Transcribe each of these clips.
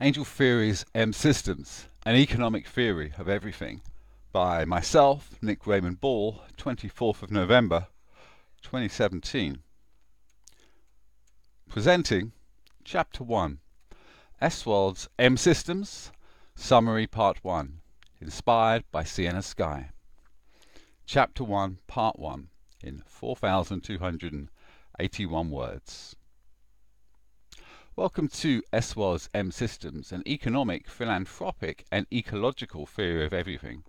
Angel Theory's M Systems, an economic theory of everything, by myself, Nick Raymond Ball, 24th of November, 2017. Presenting Chapter 1 S-World's M Systems, Summary Part 1, inspired by Sienna Sky. Chapter 1, Part 1, in 4,281 words. Welcome to S-World's M Systems, an economic, philanthropic, and ecological theory of everything.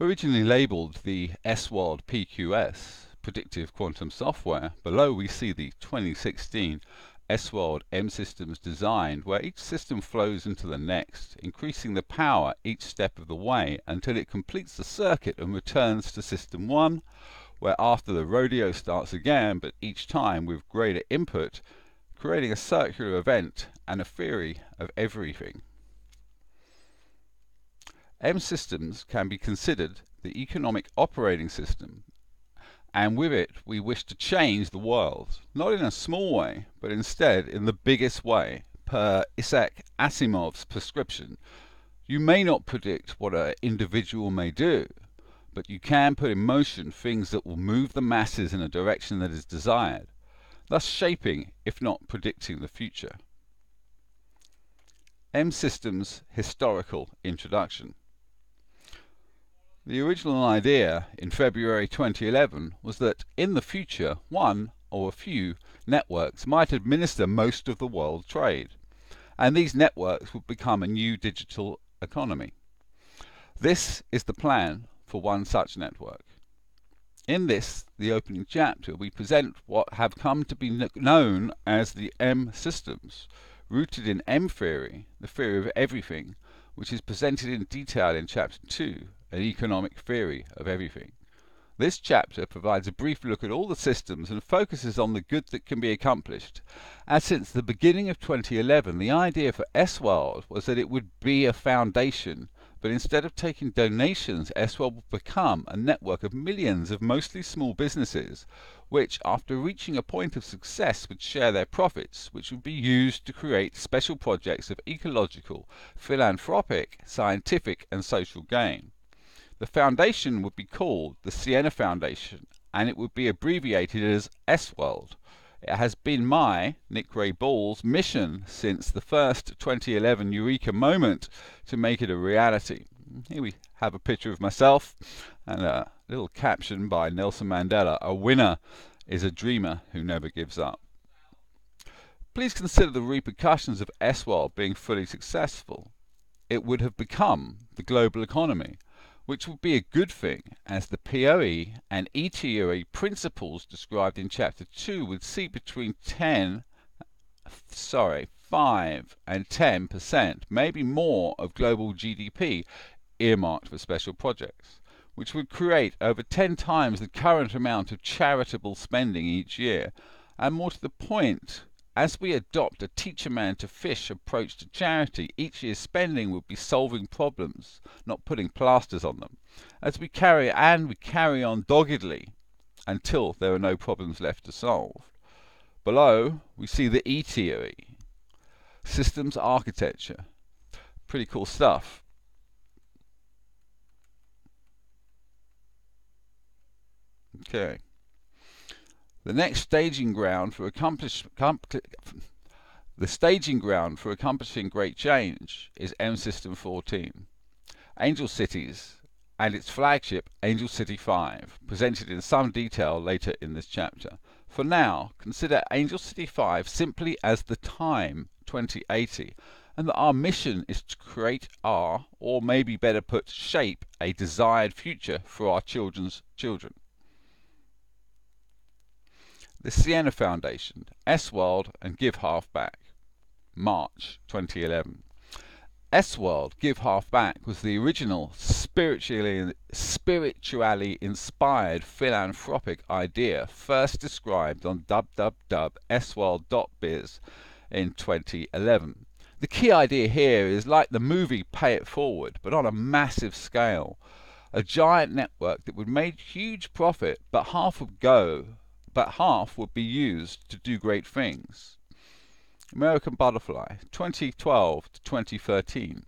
Originally labeled the S-World PQS, Predictive Quantum Software, below we see the 2016 S-World M Systems designed, where each system flows into the next, increasing the power each step of the way until it completes the circuit and returns to System 1, where after the rodeo starts again, but each time with greater input, creating a circular event and a theory of everything. M systems can be considered the economic operating system, and with it we wish to change the world, not in a small way, but instead in the biggest way, per Isaac Asimov's prescription. You may not predict what an individual may do, but you can put in motion things that will move the masses in a direction that is desired thus shaping, if not predicting, the future. M Systems Historical Introduction The original idea in February 2011 was that in the future one or a few networks might administer most of the world trade, and these networks would become a new digital economy. This is the plan for one such network. In this, the opening chapter, we present what have come to be known as the M systems, rooted in M theory, the theory of everything, which is presented in detail in chapter 2, an economic theory of everything. This chapter provides a brief look at all the systems and focuses on the good that can be accomplished, as since the beginning of 2011 the idea for S-World was that it would be a foundation but instead of taking donations, S-World will become a network of millions of mostly small businesses, which, after reaching a point of success, would share their profits, which would be used to create special projects of ecological, philanthropic, scientific, and social gain. The foundation would be called the Sienna Foundation, and it would be abbreviated as S-World. It has been my, Nick Ray Ball's, mission since the first 2011 Eureka moment to make it a reality. Here we have a picture of myself and a little caption by Nelson Mandela A winner is a dreamer who never gives up. Please consider the repercussions of S-World being fully successful. It would have become the global economy which would be a good thing, as the POE and ETOE principles described in Chapter 2 would see between 10, sorry, 5 and 10 percent, maybe more, of global GDP earmarked for special projects, which would create over 10 times the current amount of charitable spending each year, and more to the point, as we adopt a teach a man to fish approach to charity, each year's spending will be solving problems, not putting plasters on them. As we carry and we carry on doggedly until there are no problems left to solve. Below, we see the E theory, systems architecture. Pretty cool stuff. Okay. The next staging ground for accomplish, the staging ground for accomplishing great change is M System 14. Angel Cities and its flagship Angel City 5, presented in some detail later in this chapter. For now, consider Angel City 5 simply as the time 2080 and that our mission is to create our, or maybe better put, shape a desired future for our children's children. The Sienna Foundation, S-World and Give Half Back. March 2011. S-World Give Half Back was the original spiritually, spiritually inspired philanthropic idea first described on www.sworld.biz in 2011. The key idea here is like the movie Pay It Forward, but on a massive scale. A giant network that would make huge profit, but half would go but half would be used to do great things. American Butterfly, 2012 to 2013.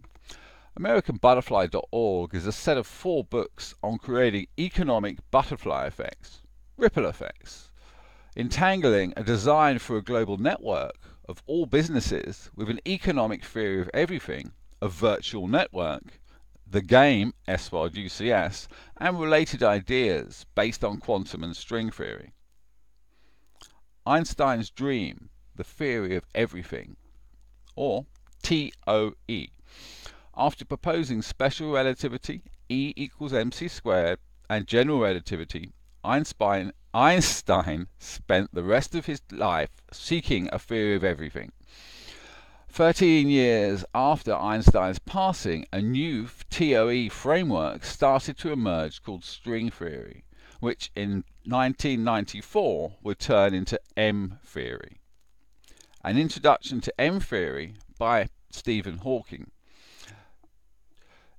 AmericanButterfly.org is a set of four books on creating economic butterfly effects, ripple effects, entangling a design for a global network of all businesses with an economic theory of everything, a virtual network, the game S-World UCS, and related ideas based on quantum and string theory. Einstein's Dream, the Theory of Everything, or TOE. After proposing special relativity, E equals mc squared, and general relativity, Einstein, Einstein spent the rest of his life seeking a theory of everything. Thirteen years after Einstein's passing, a new TOE framework started to emerge called string theory, which in 1994 would turn into M theory. An introduction to M theory by Stephen Hawking.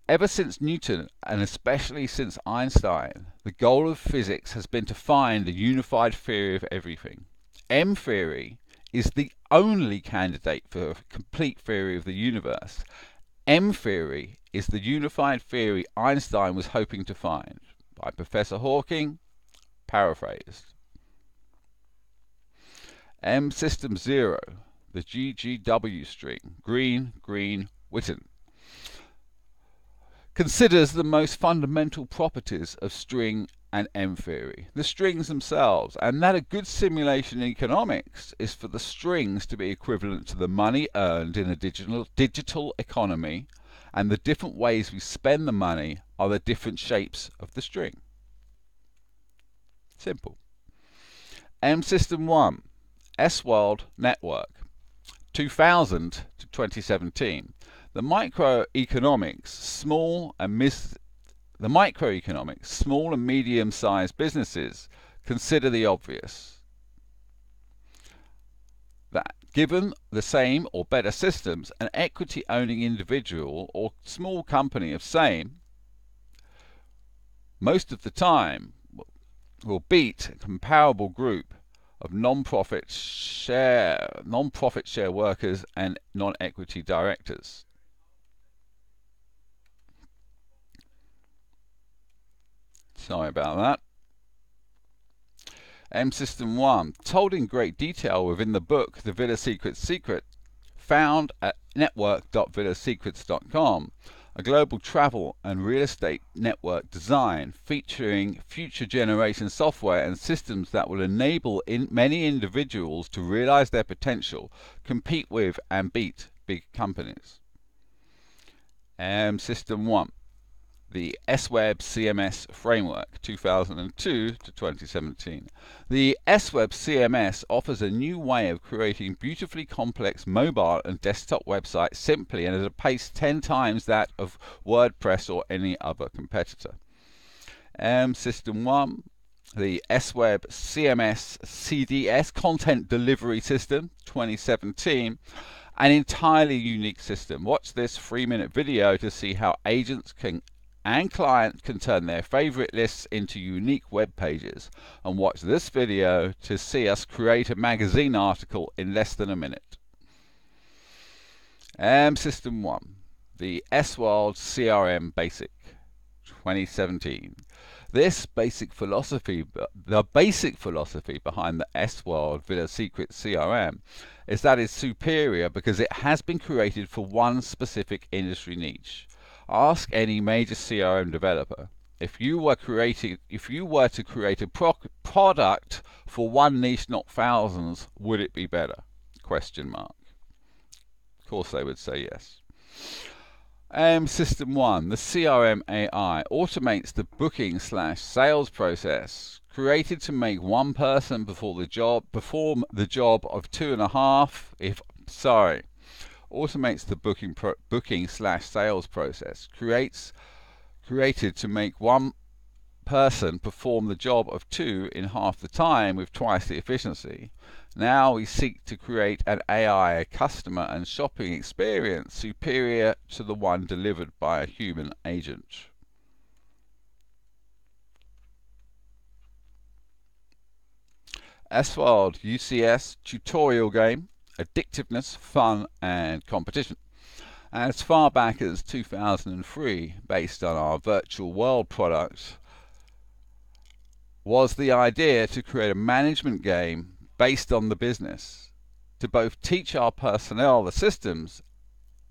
Ever since Newton, and especially since Einstein, the goal of physics has been to find a unified theory of everything. M theory is the only candidate for a complete theory of the universe. M theory is the unified theory Einstein was hoping to find, by Professor Hawking, paraphrased. M system 0, the GGW string, green, green, Witten considers the most fundamental properties of string and M theory, the strings themselves, and that a good simulation in economics is for the strings to be equivalent to the money earned in a digital, digital economy, and the different ways we spend the money are the different shapes of the string. Simple. M System 1, S World Network, 2000 to 2017. The microeconomics, small and mis- the microeconomics, small and medium-sized businesses consider the obvious. That given the same or better systems, an equity owning individual or small company of same most of the time will beat a comparable group of non-profit share non-profit share workers and non-equity directors. Sorry about that. M System 1, told in great detail within the book The Villa Secret Secret, found at network.villasecrets.com, a global travel and real estate network design featuring future generation software and systems that will enable in many individuals to realize their potential, compete with and beat big companies. M System 1 the SWeb CMS Framework 2002 to 2017. The SWeb CMS offers a new way of creating beautifully complex mobile and desktop websites simply and at a pace 10 times that of WordPress or any other competitor. M System 1 the SWeb CMS CDS Content Delivery System 2017 an entirely unique system. Watch this three minute video to see how agents can and clients can turn their favorite lists into unique web pages and watch this video to see us create a magazine article in less than a minute. M System 1, the S-World CRM Basic 2017. This basic philosophy, the basic philosophy behind the S-World Villa Secret CRM is that it's superior because it has been created for one specific industry niche Ask any major CRM developer. If you were creating if you were to create a pro- product for one niche not thousands would it be better? Question mark. Of course they would say yes. Um, system 1 the crm ai automates the booking slash sales process. Created to make one person before the job perform the job of two and a half if sorry automates the booking pro- booking slash sales process, creates created to make one person perform the job of two in half the time with twice the efficiency. Now we seek to create an AI customer and shopping experience superior to the one delivered by a human agent. S-World UCS tutorial game addictiveness, fun, and competition. As far back as 2003, based on our virtual world product, was the idea to create a management game based on the business to both teach our personnel the systems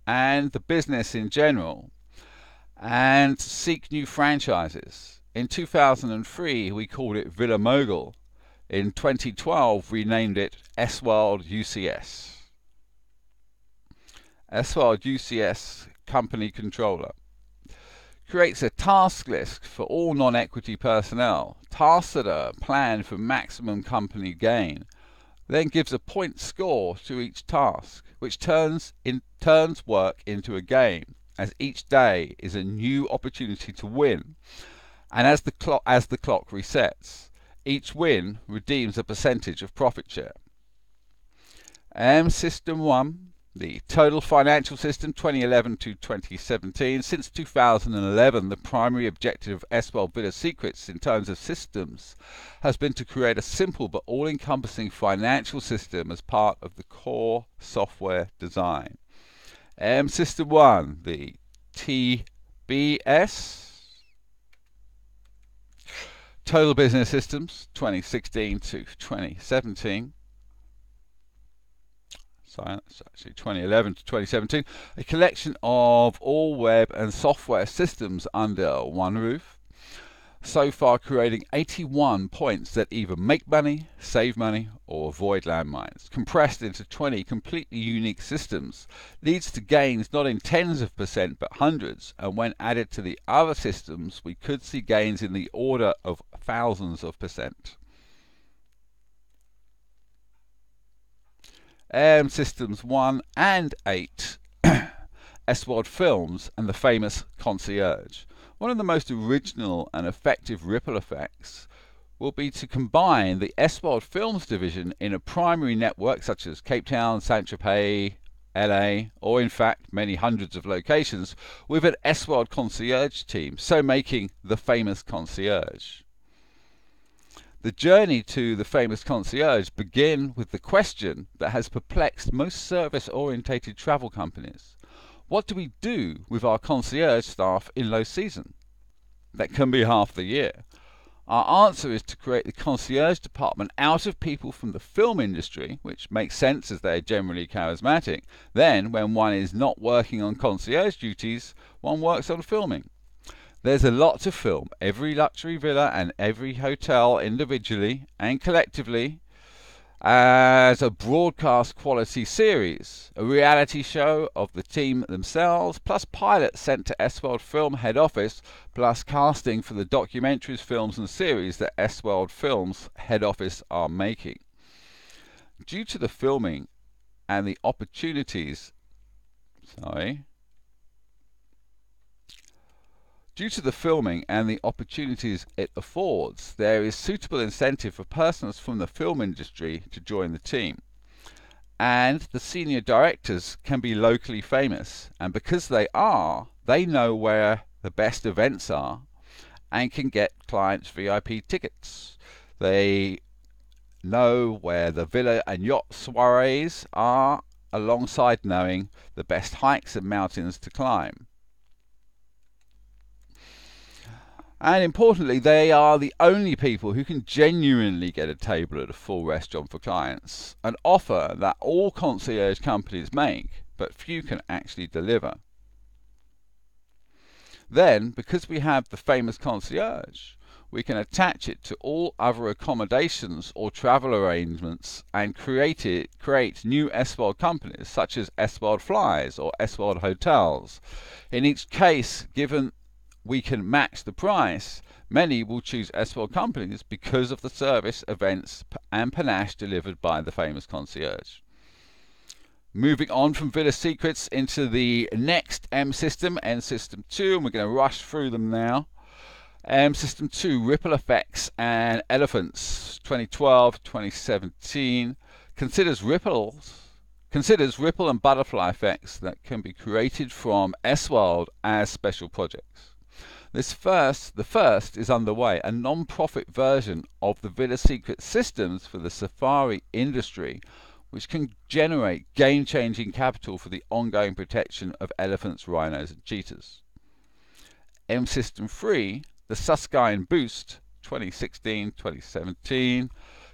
and the business in general and seek new franchises. In 2003, we called it Villa Mogul. In 2012, we named it S World UCS. S World UCS Company Controller creates a task list for all non equity personnel, tasks that are planned for maximum company gain, then gives a point score to each task, which turns, in, turns work into a game as each day is a new opportunity to win. And as the clock as the clock resets, each win redeems a percentage of profit share. M System 1, the total financial system 2011 to 2017. Since 2011, the primary objective of S-World Villa Secrets in terms of systems has been to create a simple but all-encompassing financial system as part of the core software design. M System 1, the TBS. Total Business Systems 2016 to 2017. Sorry, that's actually 2011 to 2017. A collection of all web and software systems under one roof so far creating 81 points that either make money, save money, or avoid landmines. Compressed into 20 completely unique systems leads to gains not in tens of percent but hundreds, and when added to the other systems, we could see gains in the order of thousands of percent. M Systems 1 and 8 S-World Films and the famous Concierge. One of the most original and effective ripple effects will be to combine the S-World Films division in a primary network such as Cape Town, Saint-Tropez, LA, or in fact many hundreds of locations, with an S-World concierge team, so making the famous concierge. The journey to the famous concierge begin with the question that has perplexed most service-orientated travel companies. What do we do with our concierge staff in low season? That can be half the year. Our answer is to create the concierge department out of people from the film industry, which makes sense as they are generally charismatic. Then, when one is not working on concierge duties, one works on filming. There's a lot to film. Every luxury villa and every hotel individually and collectively as a broadcast quality series, a reality show of the team themselves, plus pilots sent to S World Film head office, plus casting for the documentaries, films, and series that S World Films head office are making. Due to the filming and the opportunities, sorry, Due to the filming and the opportunities it affords, there is suitable incentive for persons from the film industry to join the team. And the senior directors can be locally famous, and because they are, they know where the best events are and can get clients VIP tickets. They know where the villa and yacht soirees are alongside knowing the best hikes and mountains to climb. And importantly, they are the only people who can genuinely get a table at a full restaurant for clients, an offer that all concierge companies make, but few can actually deliver. Then, because we have the famous concierge, we can attach it to all other accommodations or travel arrangements and create it, create new S-World companies such as S-World Flies or S-World Hotels. In each case, given we can match the price, many will choose S-World companies because of the service, events, and panache delivered by the famous concierge. Moving on from Villa Secrets into the next M system, M System 2, and we're going to rush through them now. M System 2, Ripple Effects and Elephants, 2012 2017, considers ripples considers ripple and butterfly effects that can be created from S-World as special projects. This first, the first is underway, a non-profit version of the Villa Secret systems for the safari industry which can generate game-changing capital for the ongoing protection of elephants, rhinos and cheetahs. M System 3, the Susskind Boost 2016-2017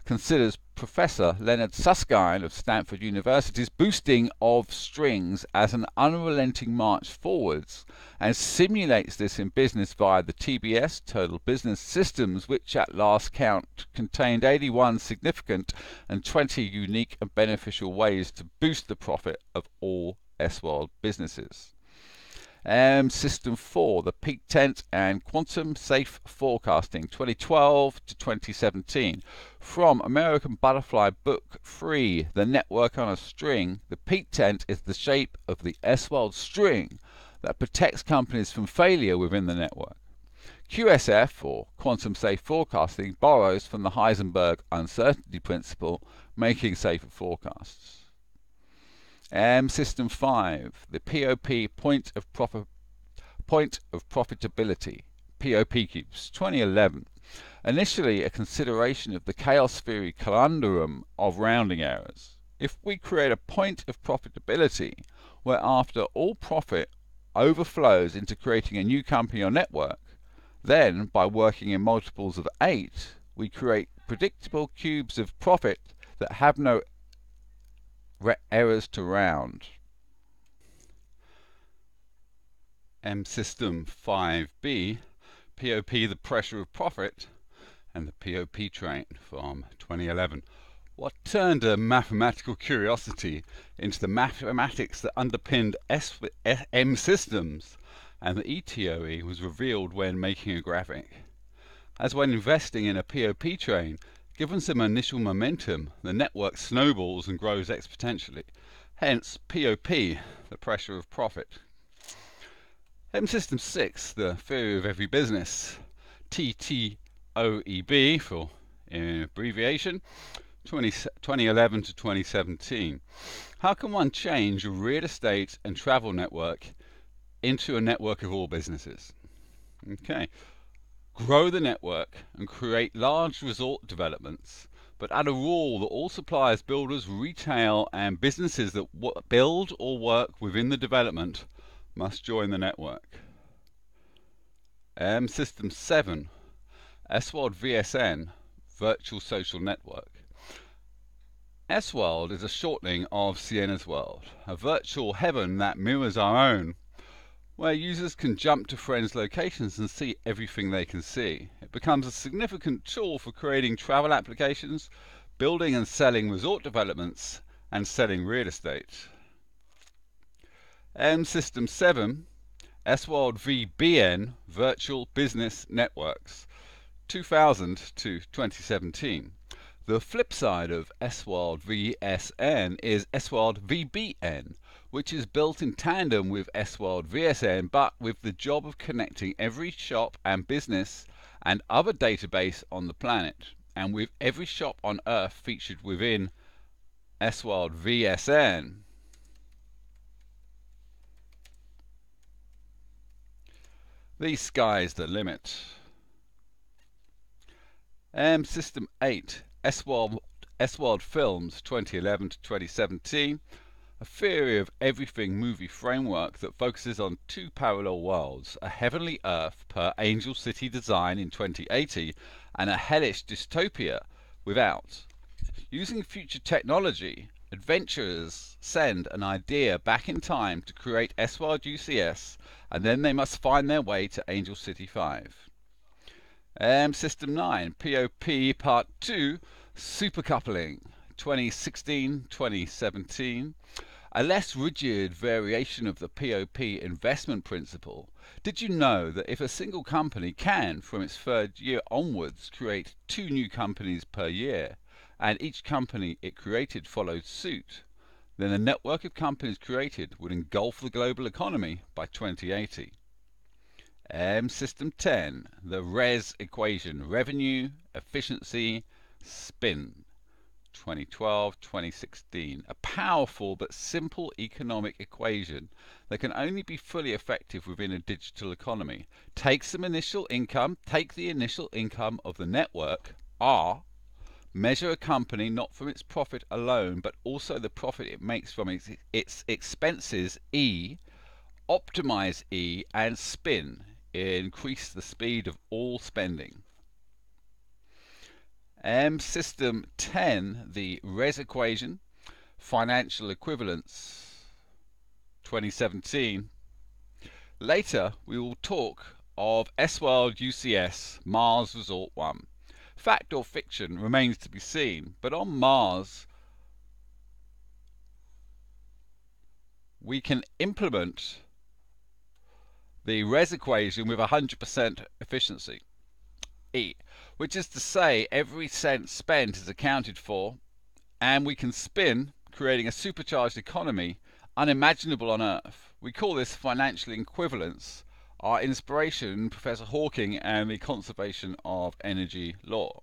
considers Professor Leonard Susskind of Stanford University's boosting of strings as an unrelenting march forwards and simulates this in business via the TBS Total Business Systems, which at last count contained 81 significant and 20 unique and beneficial ways to boost the profit of all S-World businesses. Um, System 4, the Peak Tent and Quantum Safe Forecasting 2012 to 2017. From American Butterfly Book 3, The Network on a String, the Peak Tent is the shape of the S-World string that protects companies from failure within the network. QSF, or Quantum Safe Forecasting, borrows from the Heisenberg uncertainty principle, making safer forecasts. M System 5, the POP Point of, Profi Point of Profitability, POP Cubes, 2011. Initially a consideration of the chaos theory conundrum of rounding errors. If we create a point of profitability where after all profit overflows into creating a new company or network, then by working in multiples of 8, we create predictable cubes of profit that have no errors to round. M System 5B, POP the pressure of profit, and the POP train from 2011. What turned a mathematical curiosity into the mathematics that underpinned S M systems and the ETOE was revealed when making a graphic. As when investing in a POP train, Given some initial momentum, the network snowballs and grows exponentially. Hence, POP, the pressure of profit. M System 6, the theory of every business. TTOEB for abbreviation, 20, 2011 to 2017. How can one change a real estate and travel network into a network of all businesses? Okay grow the network and create large resort developments, but add a rule that all suppliers, builders, retail and businesses that build or work within the development must join the network. M System 7, S-World VSN, Virtual Social Network. S-World is a shortening of Sienna's World, a virtual heaven that mirrors our own where users can jump to friends' locations and see everything they can see. It becomes a significant tool for creating travel applications, building and selling resort developments, and selling real estate. M System 7, S-World VBN, Virtual Business Networks, 2000 to 2017. The flip side of S-World VSN is S-World VBN, which is built in tandem with S-World VSN but with the job of connecting every shop and business and other database on the planet and with every shop on earth featured within S-World VSN. The sky's the limit. M System 8 S-World, S-World Films 2011 to 2017 a theory of everything movie framework that focuses on two parallel worlds, a heavenly earth per Angel City design in 2080 and a hellish dystopia without. Using future technology, adventurers send an idea back in time to create S-World UCS and then they must find their way to Angel City 5. M System 9, POP Part 2, Supercoupling, 2016-2017 a less rigid variation of the POP investment principle. Did you know that if a single company can, from its third year onwards, create two new companies per year, and each company it created followed suit, then the network of companies created would engulf the global economy by 2080. M System 10, the RES equation, revenue, efficiency, spin. 2012-2016, a powerful but simple economic equation that can only be fully effective within a digital economy. Take some initial income, take the initial income of the network, R, Measure a company not from its profit alone, but also the profit it makes from its, its expenses, E, optimize E, and spin, increase the speed of all spending. M System 10, the RES equation, financial equivalence, 2017. Later, we will talk of S-World UCS Mars Resort 1. Fact or fiction remains to be seen, but on Mars, we can implement the res equation with 100% efficiency. E, which is to say every cent spent is accounted for, and we can spin, creating a supercharged economy unimaginable on Earth. We call this financial equivalence our inspiration, Professor Hawking and the conservation of energy law.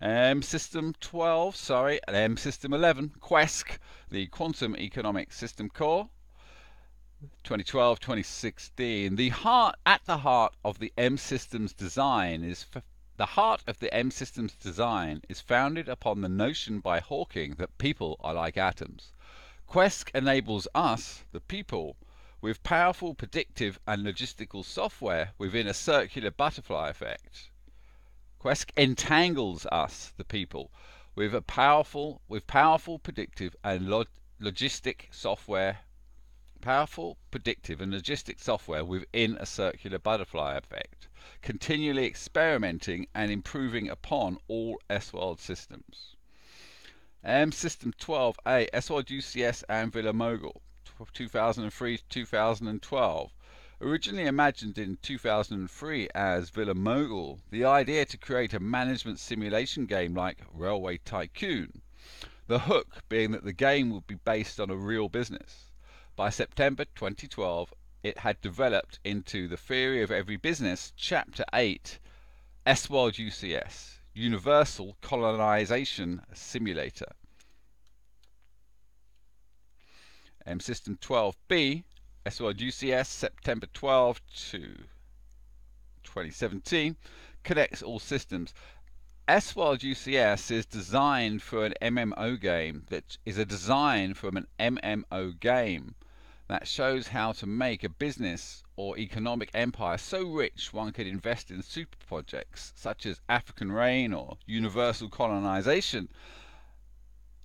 M System 12, sorry, M System 11, QESC, the Quantum Economic System Core, 2012-2016. The heart, at the heart of the M Systems design is the heart of the M Systems design is founded upon the notion by Hawking that people are like atoms. QESC enables us, the people, with powerful predictive and logistical software within a circular butterfly effect. QESC entangles us, the people, with a powerful with powerful predictive and log logistic software powerful predictive and logistic software within a circular butterfly effect, continually experimenting and improving upon all S-World systems. M System 12A, S-World UCS and Villa Mogul. 2003 2012. Originally imagined in 2003 as Villa Mogul, the idea to create a management simulation game like Railway Tycoon. The hook being that the game would be based on a real business. By September 2012, it had developed into the Theory of Every Business, Chapter 8, S-World UCS, Universal Colonization Simulator. M System 12B, S-World UCS, September 12 to 2017, connects all systems. S-World UCS is designed for an MMO game that is a design from an MMO game that shows how to make a business or economic empire so rich one could invest in super projects such as African Rain or Universal Colonization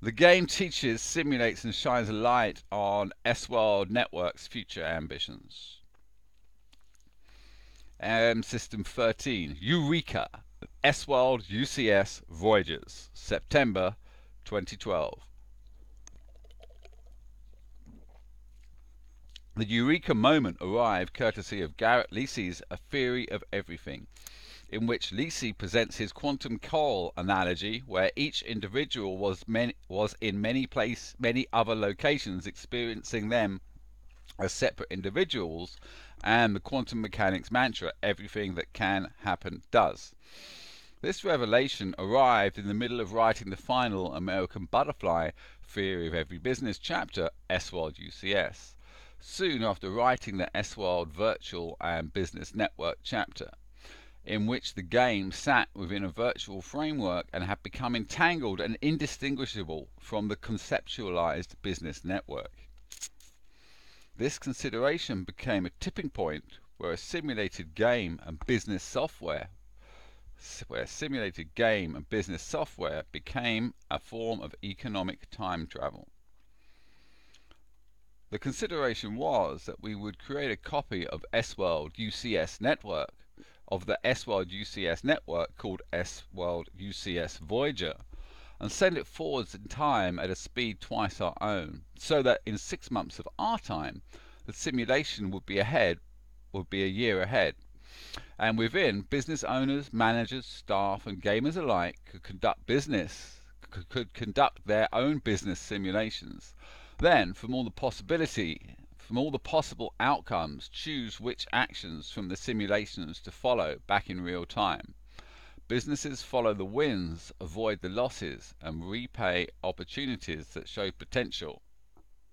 the game teaches, simulates, and shines a light on S-World Network's future ambitions. M System 13, Eureka, S-World UCS Voyages, September 2012. The Eureka moment arrived courtesy of Garrett Lisi's A Theory of Everything in which Lisi presents his quantum coal analogy, where each individual was many, was in many place many other locations, experiencing them as separate individuals, and the quantum mechanics mantra, everything that can happen does. This revelation arrived in the middle of writing the final American Butterfly Theory of Every Business chapter, S-World UCS, soon after writing the S-World Virtual and Business Network chapter in which the game sat within a virtual framework and had become entangled and indistinguishable from the conceptualized business network. This consideration became a tipping point where a simulated game and business software where simulated game and business software became a form of economic time travel. The consideration was that we would create a copy of S-World UCS Network of the S-World UCS network called S-World UCS Voyager and send it forwards in time at a speed twice our own, so that in six months of our time, the simulation would be ahead, would be a year ahead. And within, business owners, managers, staff, and gamers alike could conduct business, could conduct their own business simulations. Then, from all the possibility from all the possible outcomes, choose which actions from the simulations to follow back in real time. Businesses follow the wins, avoid the losses, and repay opportunities that show potential.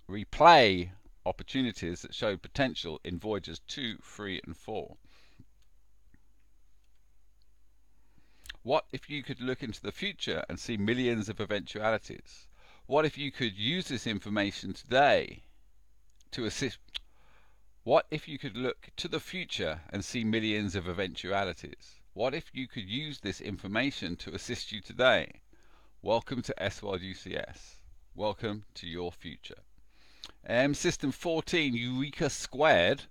Replay opportunities that show potential in Voyagers 2, 3, and 4. What if you could look into the future and see millions of eventualities? What if you could use this information today to assist? What if you could look to the future and see millions of eventualities? What if you could use this information to assist you today? Welcome to S-World UCS. Welcome to your future. M System 14 Eureka Squared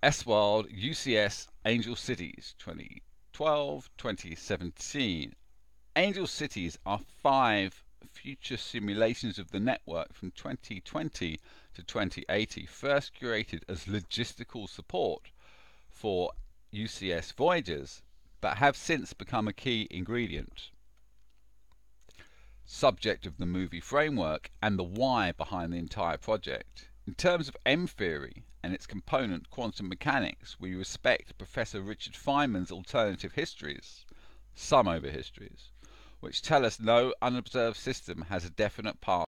S-World UCS Angel Cities 2012 2017. Angel Cities are five future simulations of the network from 2020 to 2080, first curated as logistical support for UCS Voyagers, but have since become a key ingredient. Subject of the movie framework and the why behind the entire project. In terms of M theory and its component quantum mechanics, we respect Professor Richard Feynman's alternative histories, sum over histories, which tell us no unobserved system has a definite path